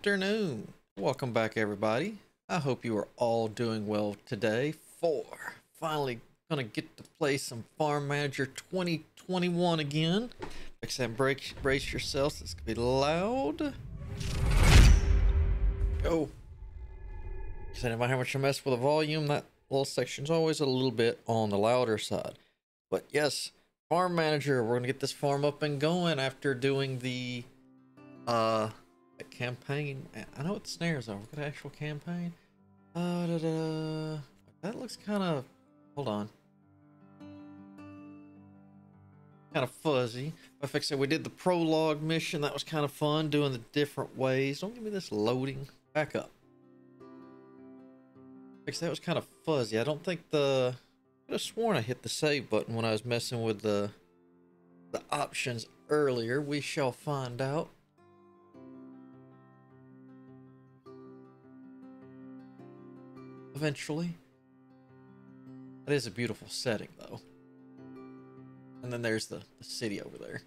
afternoon. Welcome back, everybody. I hope you are all doing well today. For finally gonna get to play some Farm Manager 2021 again. Fix that brace, brace yourselves. It's gonna be loud. Go. Because I how much you mess with the volume. That little section's always a little bit on the louder side. But yes, Farm Manager. We're gonna get this farm up and going after doing the uh campaign. I know what snares are. We've got an actual campaign. Uh, da, da. That looks kind of. Hold on. Kind of fuzzy. But like I said, we did the prologue mission. That was kind of fun doing the different ways. Don't give me this loading. Back up. Like that was kind of fuzzy. I don't think the. I could have sworn I hit the save button when I was messing with the the options earlier. We shall find out. Eventually. That is a beautiful setting, though. And then there's the, the city over there.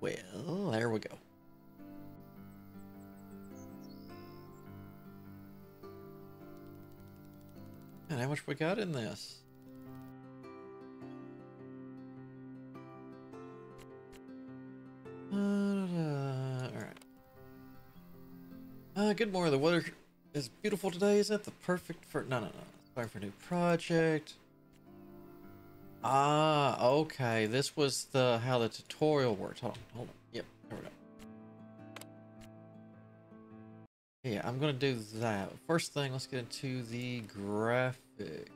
Well, there we go. And how much we got in this? Uh, good morning. The weather is beautiful today. Is that the perfect for... No, no, no. Sorry for new project. Ah, okay. This was the how the tutorial worked. Hold on, hold on. Yep, there we go. Yeah, I'm gonna do that. First thing, let's get into the graphic.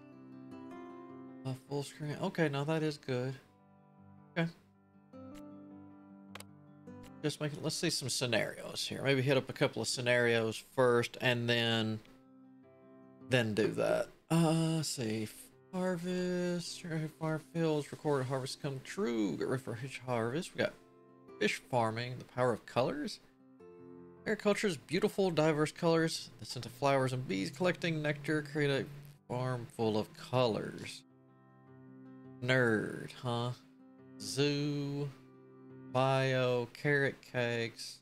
Uh, full screen. Okay, now that is good. Okay. Just make it, let's see some scenarios here. Maybe hit up a couple of scenarios first and then then do that. Uh see. Harvest, fire fields, record harvest come true. Get ready for fish harvest. We got fish farming, the power of colors. Agriculture's beautiful, diverse colors. The scent of flowers and bees collecting nectar create a farm full of colors. Nerd, huh? Zoo. Bio, carrot cakes.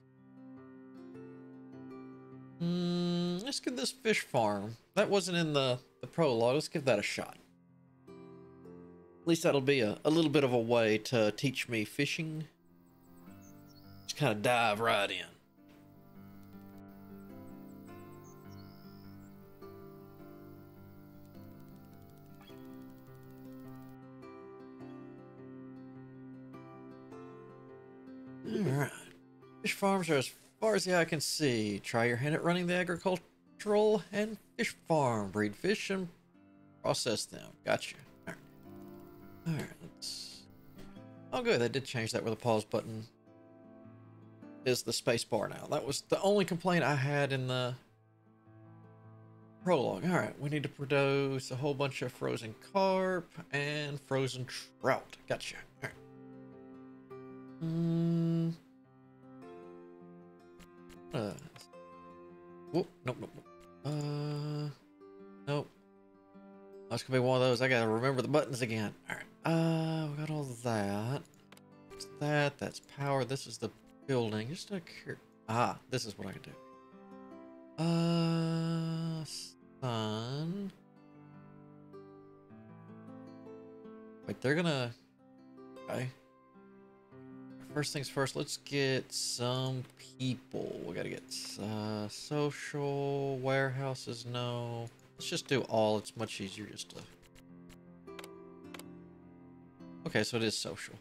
Hmm, let's get this fish farm. That wasn't in the, the prologue. Let's give that a shot. At least that'll be a, a little bit of a way to teach me fishing. Just kind of dive right in. Farms are as far as the eye can see. Try your hand at running the agricultural and fish farm. Breed fish and process them. Gotcha. Alright. Alright, let's... Oh good, they did change that with a pause button. Is the space bar now. That was the only complaint I had in the prologue. Alright, we need to produce a whole bunch of frozen carp and frozen trout. Gotcha. Alright. Hmm. Uh. Whoop. Nope. Nope. Uh. Nope. That's gonna be one of those. I gotta remember the buttons again. All right. Uh, we got all that. What's that? That's power. This is the building. Just a cur ah. This is what I can do. Uh, sun. Wait, they're gonna. First things first, let's get some people. We gotta get uh, social, warehouses, no. Let's just do all. It's much easier just to... Okay, so it is social.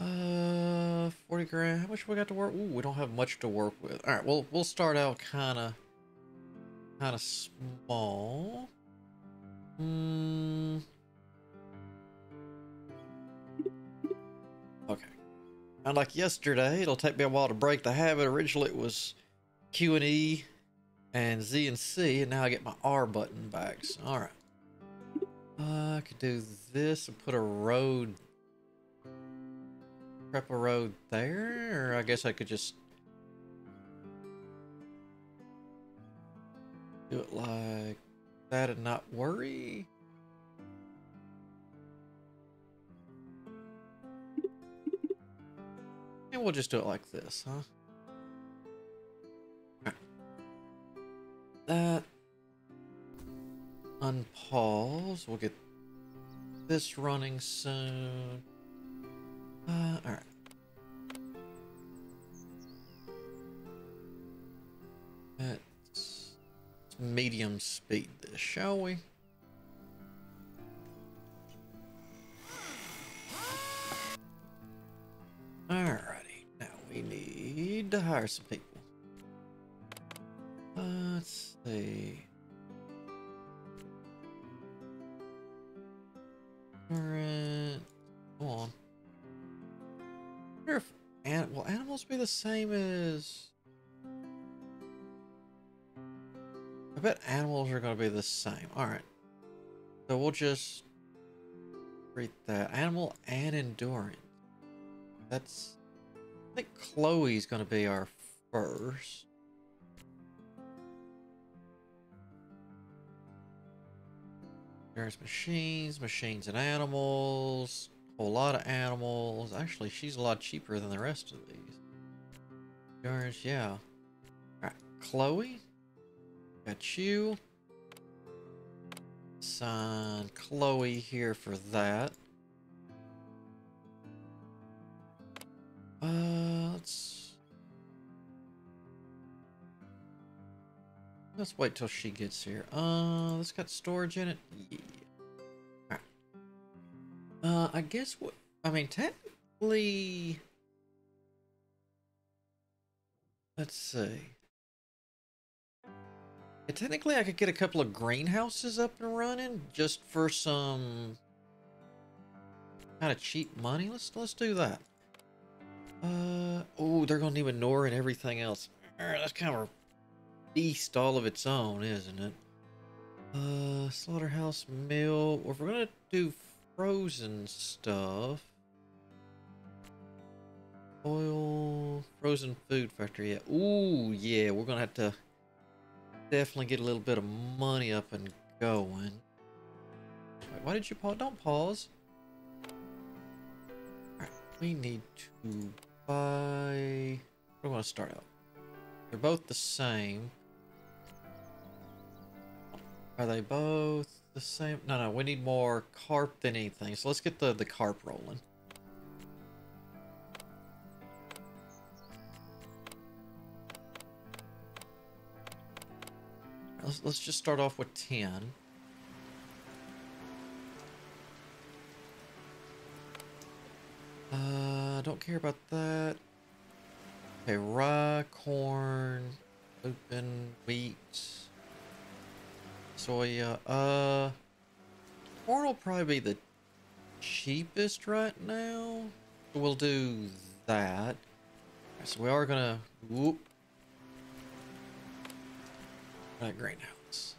Uh, 40 grand. How much we got to work? Ooh, we don't have much to work with. All right, well, we'll start out kind of, kind of small. Hmm. Unlike yesterday, it'll take me a while to break the habit. Originally it was Q and E and Z and C, and now I get my R button back. So, all right. Uh, I could do this and put a road, prep a road there, or I guess I could just do it like that and not worry. We'll just do it like this, huh? That. Unpause. We'll get this running soon. Uh, alright. Let's medium speed this, shall we? To hire some people. Let's see. Current. Go on. If an will animals be the same as? I bet animals are going to be the same. All right. So we'll just read that animal and endurance. That's. I think Chloe's going to be our first. There's machines, machines and animals, a whole lot of animals. Actually, she's a lot cheaper than the rest of these. Yours, yeah. Alright, Chloe. Got you. Sign Chloe here for that. Let's... Wait till she gets here. Uh, this got storage in it? Yeah. Uh, I guess what... I mean, technically... Let's see. Yeah, technically, I could get a couple of greenhouses up and running just for some kind of cheap money. Let's let's do that. Uh oh, they're gonna need manure and everything else. That's kind of a beast all of its own, isn't it? Uh, slaughterhouse mill. Or if we're gonna do frozen stuff, oil, frozen food factory. Yeah. Ooh, yeah. We're gonna have to definitely get a little bit of money up and going. Why did you pause? Don't pause. We need to buy... We're going to start out. They're both the same. Are they both the same? No, no, we need more carp than anything. So let's get the, the carp rolling. Let's, let's just start off with 10. Uh, don't care about that. Okay, rye, corn, open, wheat, soya. Uh, corn will probably be the cheapest right now. We'll do that. So we are gonna whoop that greenhouse.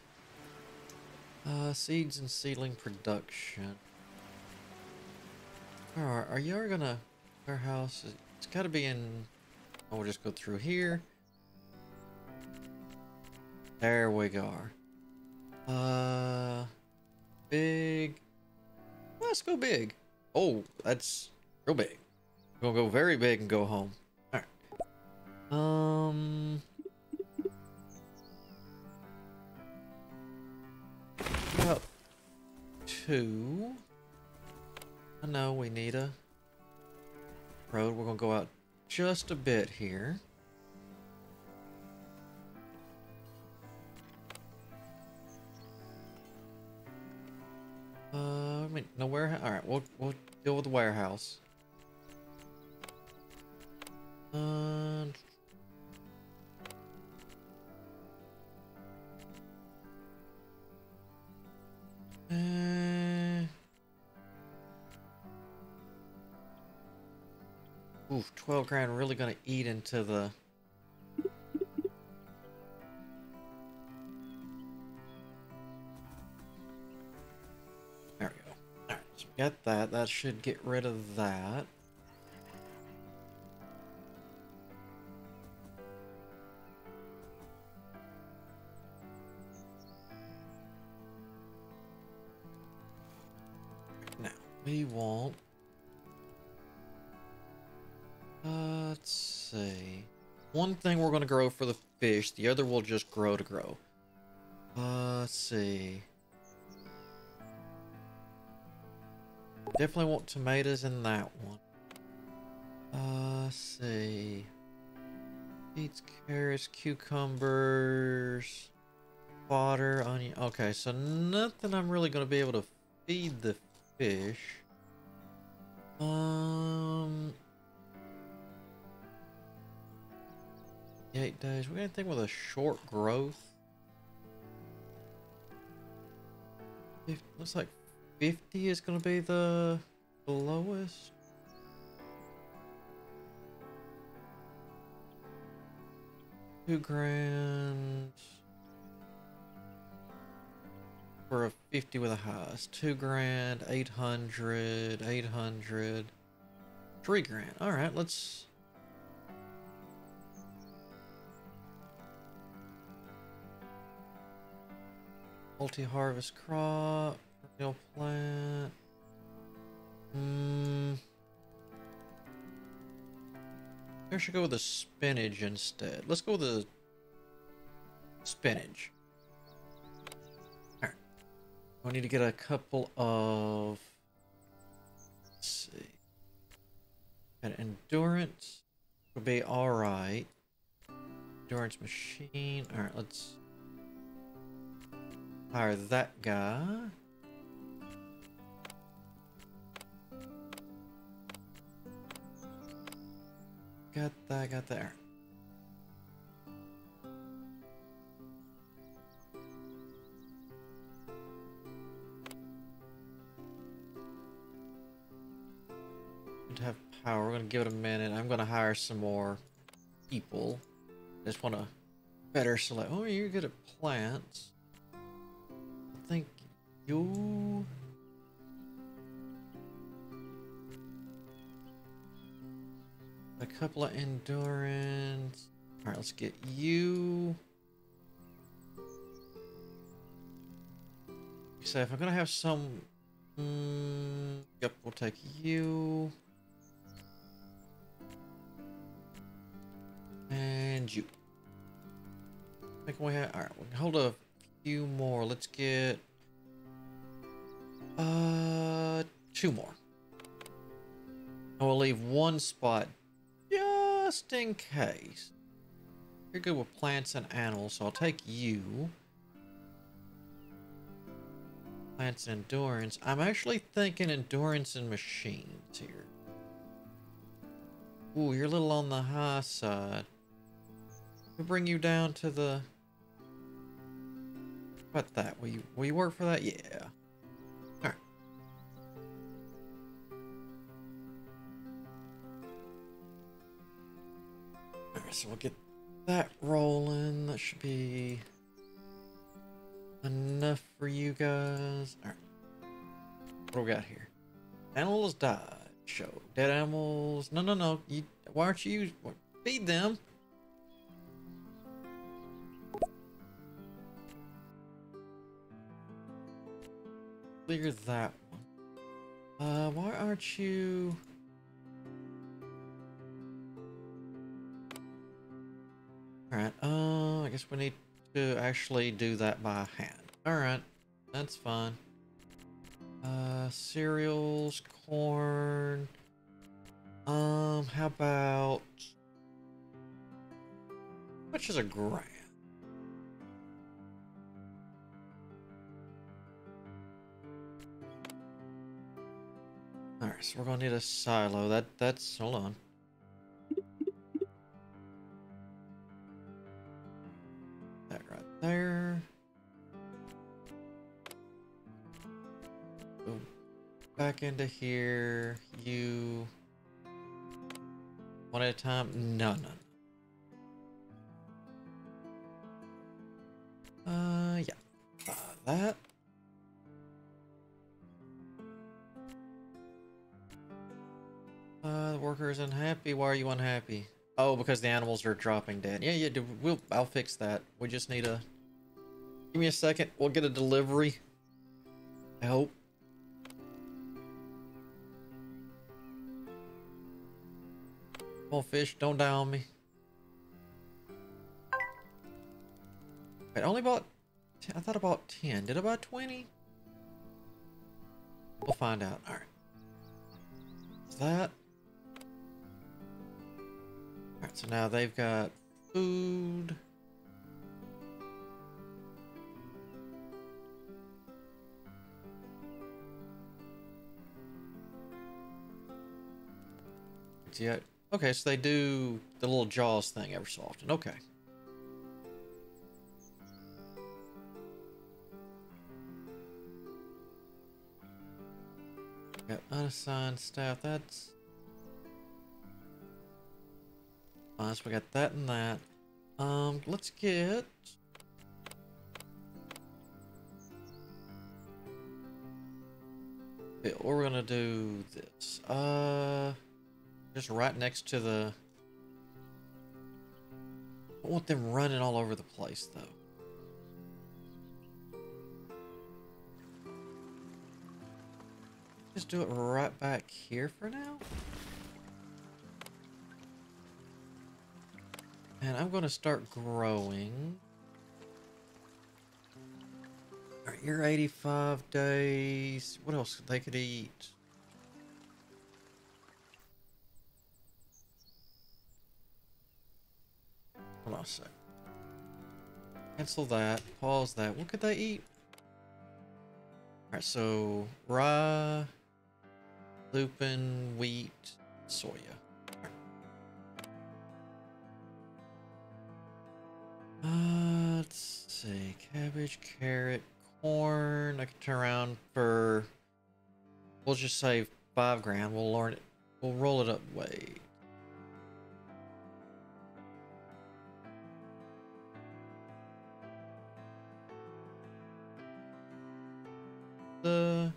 Uh, seeds and seedling production. Alright, are you ever gonna warehouse? It's gotta be in. Oh, we'll just go through here. There we go. Uh, big. Let's go big. Oh, that's real big. We're gonna go very big and go home. Alright. Um. About two. Know we need a road. We're gonna go out just a bit here. Uh, I mean, no warehouse. All right, we'll we'll deal with the warehouse. Uh, oof, 12 grand really gonna eat into the There we go. Alright, so got that. That should get rid of that. Now, we want... One thing we're going to grow for the fish, the other will just grow to grow. Uh, let's see. Definitely want tomatoes in that one. Uh, let's see. Beets, carrots, cucumbers, fodder, onion. Okay, so nothing I'm really going to be able to feed the fish. Um, eight days. We got anything with a short growth? It looks like 50 is going to be the, the lowest. Two grand for a 50 with a highest. Two grand, 800, 800, three grand. All right, let's. Multi-harvest crop, perennial plant. Hmm. I should go with the spinach instead. Let's go with the spinach. I need to get a couple of let's see. An endurance would be alright. Endurance machine. Alright, let's hire that guy. Got that, got there. Have power, we're gonna give it a minute. I'm gonna hire some more people. Just wanna better select. Oh, you're good at plants. Think you. A couple of endurance. All right, let's get you. So if I'm gonna have some, mm, yep, we'll take you and you. I think we have. All right, we'll hold a few more. Let's get uh two more. I will leave one spot just in case. You're good with plants and animals, so I'll take you. Plants and endurance. I'm actually thinking endurance and machines here. Ooh, you're a little on the high side. We'll bring you down to the... What that? Will you, will you work for that? Yeah. All right. All right, so we'll get that rolling. That should be enough for you guys. Alright. What do we got here? Animals died. Show. Dead animals. No, no, no. You, why aren't you... Feed them. Clear that one. Uh, why aren't you... Alright, uh, I guess we need to actually do that by hand. Alright, that's fine. Uh, cereals, corn. Um, how about... Which is a grand? So we're gonna need a silo. That, that's, hold on. That right there. Back into here. You. One at a time? No, no. Uh, yeah. Uh, that. The worker is unhappy. Why are you unhappy? Oh, because the animals are dropping dead. Yeah, yeah, we'll, I'll fix that. We just need a... Give me a second. We'll get a delivery. I hope. Come on, fish, don't die on me. I only bought... I thought I bought 10. Did I buy 20? We'll find out. Alright. That... Alright, so now they've got food. Yeah. Okay, so they do the little jaws thing ever so often. Okay. Got unassigned staff. That's fine. So we got that and that. Um, let's get. Okay, we're gonna do this. Uh. Just right next to the... I want them running all over the place, though. Just do it right back here for now. And I'm going to start growing. Alright, you're 85 days. What else could they could eat? Hold on a sec. Cancel that. Pause that. What could they eat? Alright, so rye, lupin, wheat, soya. See. Cabbage, carrot, corn. I can turn around for. We'll just say five grand. We'll learn it. We'll roll it up. Wait. the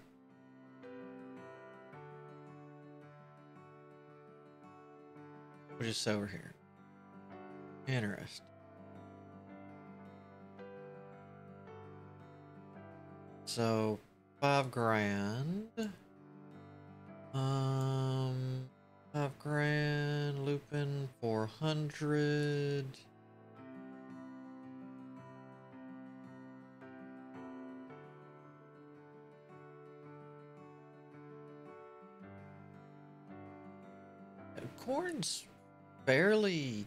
we're just over here. Interesting. So five grand. Um five grand, Lupin four hundred. corn's fairly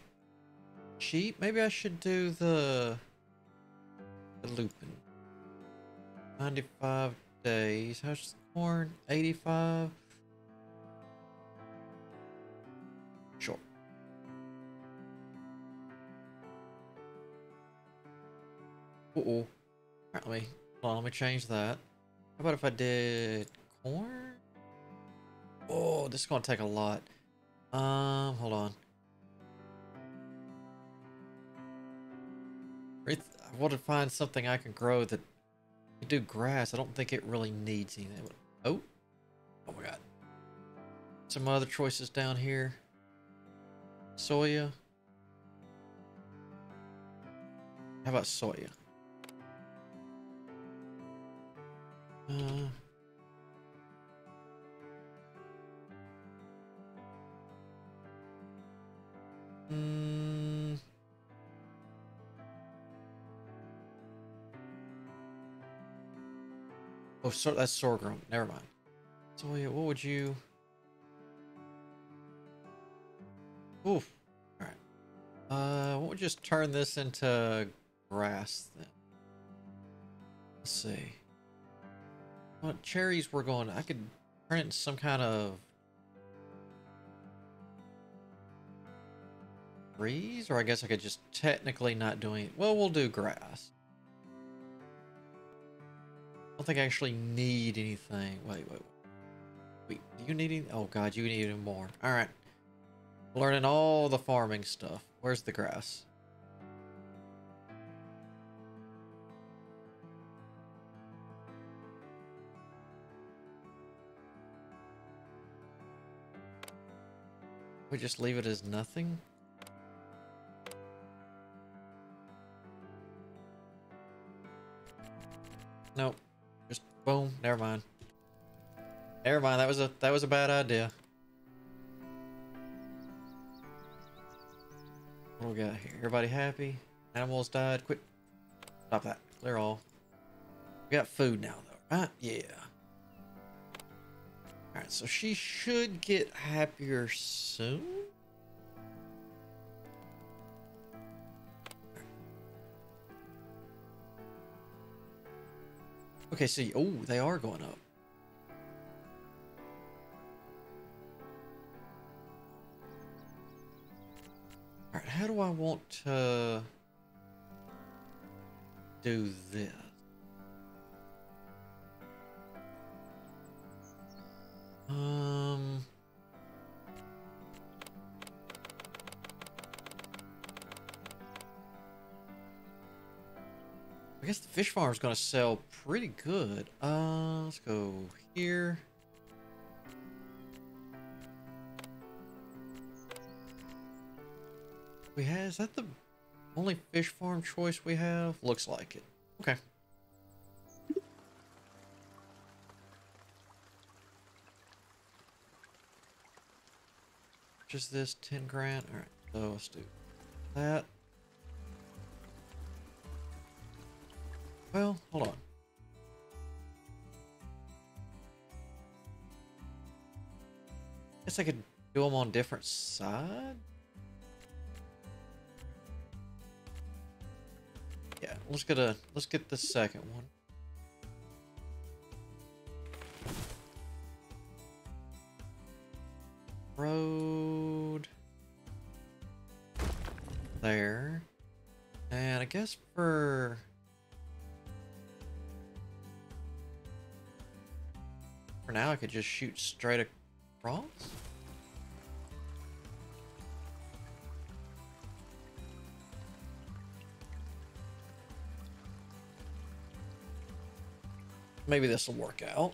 cheap. Maybe I should do the the lupin. 95 days. How's the corn? 85. Sure. Uh oh. Me hold on, let me change that. How about if I did corn? Oh, this is gonna take a lot. Um, hold on. I want to find something I can grow that you do grass. I don't think it really needs anything. Oh, oh my god. Some other choices down here. Soya. How about soya? Uh, Oh, so that's sorghum. Never mind. So yeah, what would you? Oof. All right. Uh, we'll just turn this into grass then? Let's see. What cherries we're going? I could print some kind of trees? Or I guess I could just technically not doing. Well, we'll do grass. Don't think I actually need anything. Wait, wait, wait. do you need any... Oh, God, you need even more. Alright. Learning all the farming stuff. Where's the grass? We just leave it as nothing? Nope. Boom. Never mind. Never mind. That was a that was a bad idea. What we got here? Everybody happy? Animals died. Quit. Stop that. Clear all. We got food now, though, right? Yeah. Alright, so she should get happier soon? Okay, see. So, oh, they are going up. Alright, how do I want to do this? Um... I guess the fish farm is going to sell pretty good. Uh, let's go here. We have, is that the only fish farm choice we have? Looks like it. Okay. Just this 10 grand. All right, so let's do that. Well, hold on. Guess I could do them on different side. Yeah, let's get a let's get the second one. Road there. And I guess for could just shoot straight across. Maybe this will work out.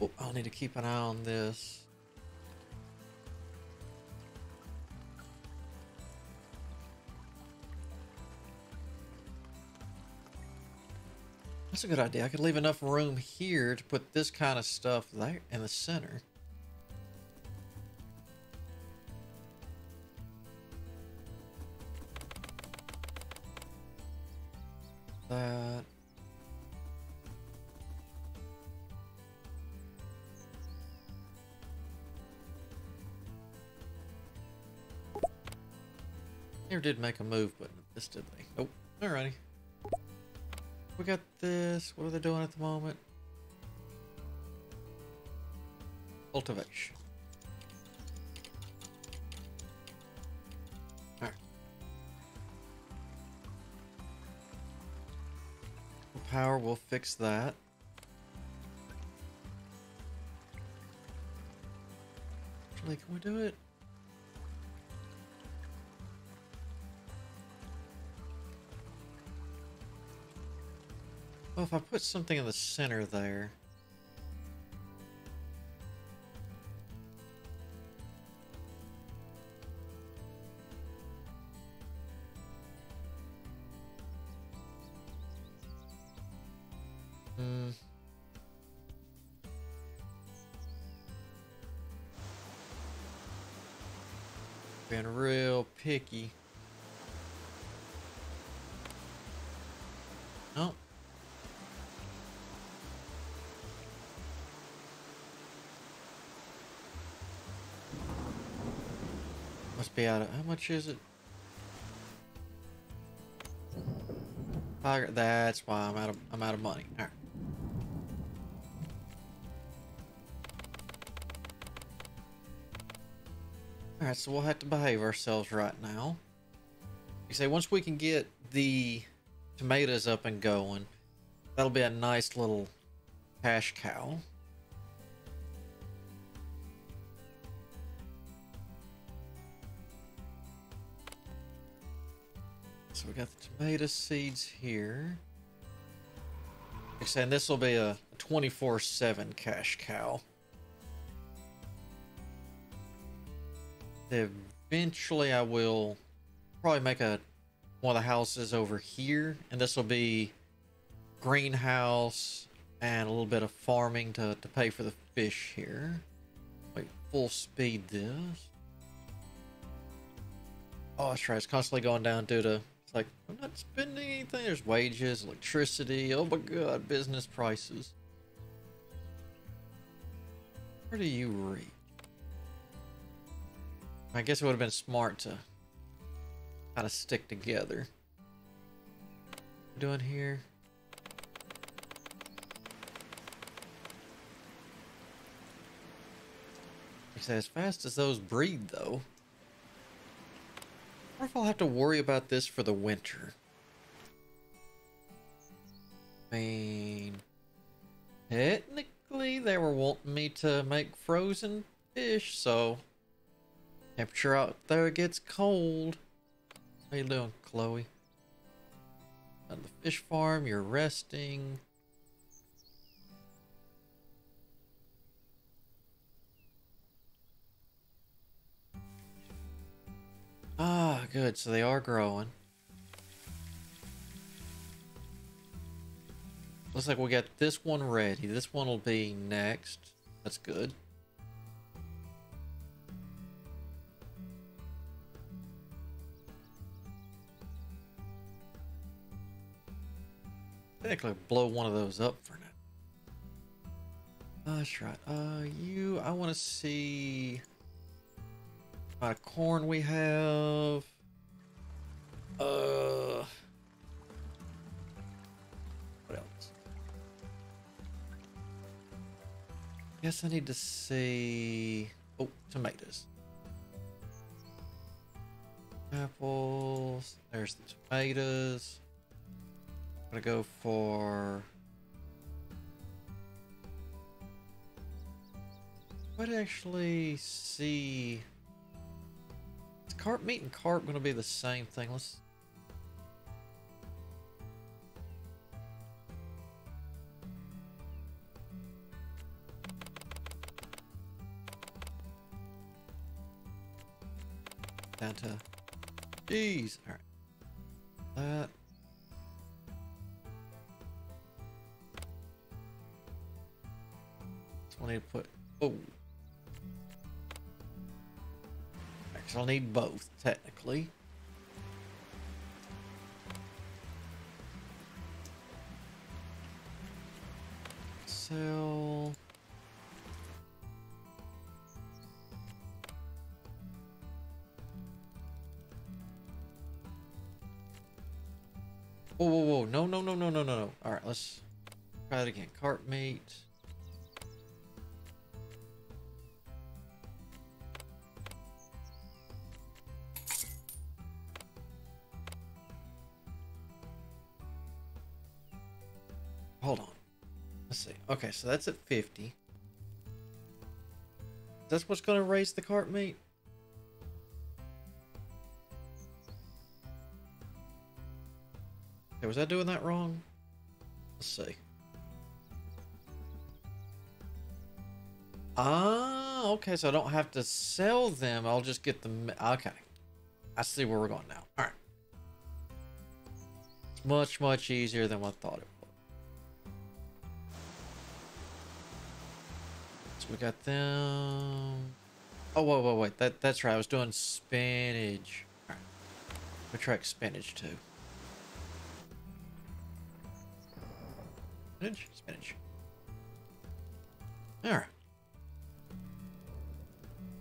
Oh, I'll need to keep an eye on this. That's a good idea. I could leave enough room here to put this kind of stuff there in the center. That. Here did make a move, but this did they? Oh, nope. Alrighty. We got this. What are they doing at the moment? Cultivation. Alright. Power, we'll fix that. Actually, can we do it? Well, if I put something in the center there... be out of how much is it? That's why I'm out of I'm out of money. All right. All right, so we'll have to behave ourselves right now. You say once we can get the tomatoes up and going, that'll be a nice little cash cow. Got the tomato seeds here. Said, this will be a 24-7 cash cow. Eventually I will probably make a one of the houses over here, and this will be greenhouse and a little bit of farming to, to pay for the fish here. Wait, full speed this. Oh, that's right. It's constantly going down due to it's like I'm not spending anything. There's wages, electricity. Oh my god, business prices. Where do you reach? I guess it would have been smart to kind of stick together. Doing here. He said, as fast as those breed, though. I wonder if I'll have to worry about this for the winter. I mean, technically, they were wanting me to make frozen fish, so temperature out there gets cold. How you doing, Chloe? On the fish farm, you're resting. Ah, good. So they are growing. Looks like we got this one ready. This one will be next. That's good. I think I'll blow one of those up for now. Uh, that's right. Uh, you, I want to see amount of corn we have. Uh, what else? Guess I need to see. Oh, tomatoes. Apples. There's the tomatoes. I'm gonna go for. What actually see? Carp meat and carp to be the same thing? Let's. Down to. Jeez. All right. That. So I need to put. Oh. I'll need both, technically. So... Whoa, whoa, whoa. No, no, no, no, no, no, no. Alright, let's try it again. Carp meat. Okay, so that's at 50. That's what's going to raise the carp meat? Okay, was I doing that wrong? Let's see. Ah, okay, so I don't have to sell them. I'll just get them. Okay. I see where we're going now. All right. It's much, much easier than what I thought it was. We got them. Oh, whoa, whoa, wait. That, that's right. I was doing spinach. All right. We track spinach too. Spinach? Spinach. Alright.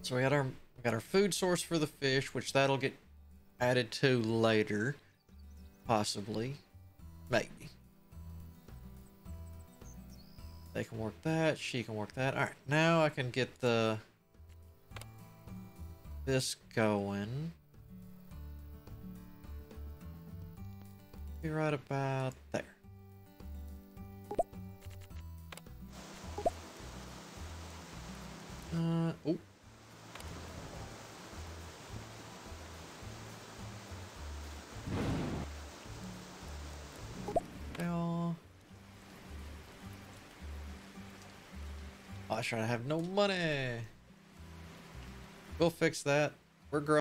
So we got our we got our food source for the fish, which that'll get added to later. Possibly. Maybe. They can work that. She can work that. All right, now I can get the this going. Be right about there. Uh, oh. I I have no money. We'll fix that. We're growing.